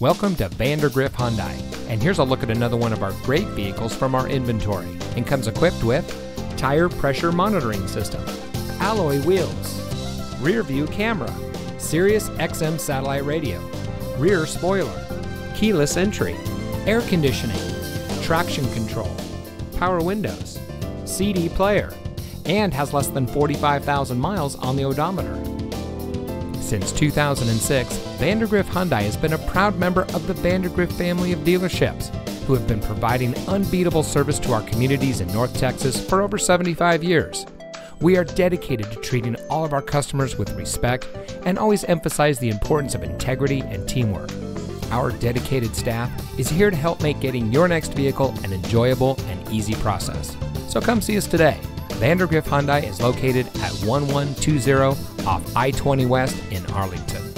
Welcome to Vandergriff Hyundai, and here's a look at another one of our great vehicles from our inventory and comes equipped with tire pressure monitoring system, alloy wheels, rear view camera, Sirius XM satellite radio, rear spoiler, keyless entry, air conditioning, traction control, power windows, CD player, and has less than 45,000 miles on the odometer. Since 2006, Vandergriff Hyundai has been a proud member of the Vandergriff family of dealerships, who have been providing unbeatable service to our communities in North Texas for over 75 years. We are dedicated to treating all of our customers with respect and always emphasize the importance of integrity and teamwork. Our dedicated staff is here to help make getting your next vehicle an enjoyable and easy process. So come see us today. Vandergriff Hyundai is located at 1120 off I 20 West in Arlington.